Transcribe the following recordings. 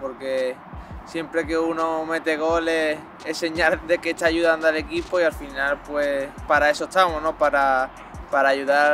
Porque siempre que uno mete goles es señal de que está ayudando al equipo y al final pues para eso estamos, ¿no? Para, para ayudar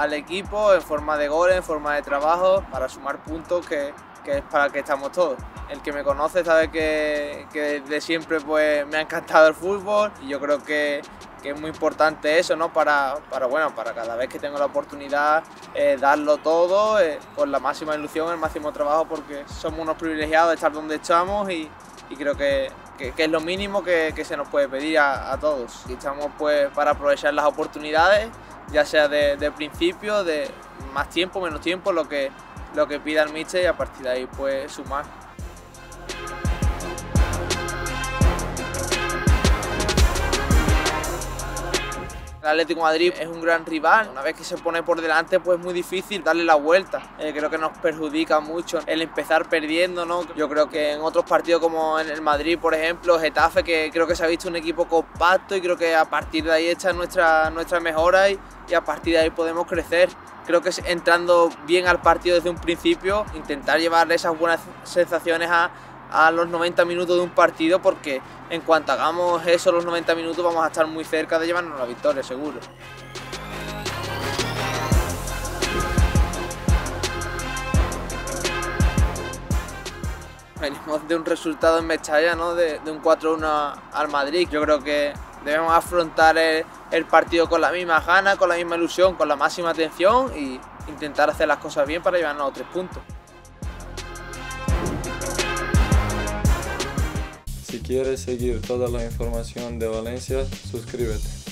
al equipo en forma de goles, en forma de trabajo, para sumar puntos que, que es para que estamos todos. El que me conoce sabe que, que desde siempre pues me ha encantado el fútbol y yo creo que, que es muy importante eso, ¿no? Para, para, bueno, para cada vez que tengo la oportunidad eh, darlo todo eh, con la máxima ilusión, el máximo trabajo, porque somos unos privilegiados de estar donde estamos y, creo que, que, es lo mínimo que, se nos puede pedir a, todos. Y estamos pues para aprovechar las oportunidades, ya sea de, principio, de más tiempo, menos tiempo, lo que, lo que pida el míster y a partir de ahí pues sumar. Atlético Madrid es un gran rival, una vez que se pone por delante pues es muy difícil darle la vuelta, eh, creo que nos perjudica mucho el empezar perdiendo, ¿no? yo creo que en otros partidos como en el Madrid por ejemplo, Getafe que creo que se ha visto un equipo compacto y creo que a partir de ahí está nuestra, nuestra mejora y, a partir de ahí podemos crecer. Creo que entrando bien al partido desde un principio, intentar llevarle esas buenas sensaciones a, a los 90 minutos de un partido porque en cuanto hagamos eso los 90 minutos vamos a estar muy cerca de llevarnos la victoria, seguro. Venimos de un resultado en Mestalla, ¿no? de, un 4-1 al Madrid. Yo creo que debemos afrontar el, partido con la misma gana, con la misma ilusión, con la máxima atención y intentar hacer las cosas bien para llevarnos a tres puntos. Quieres seguir toda la información de Valencia, suscríbete.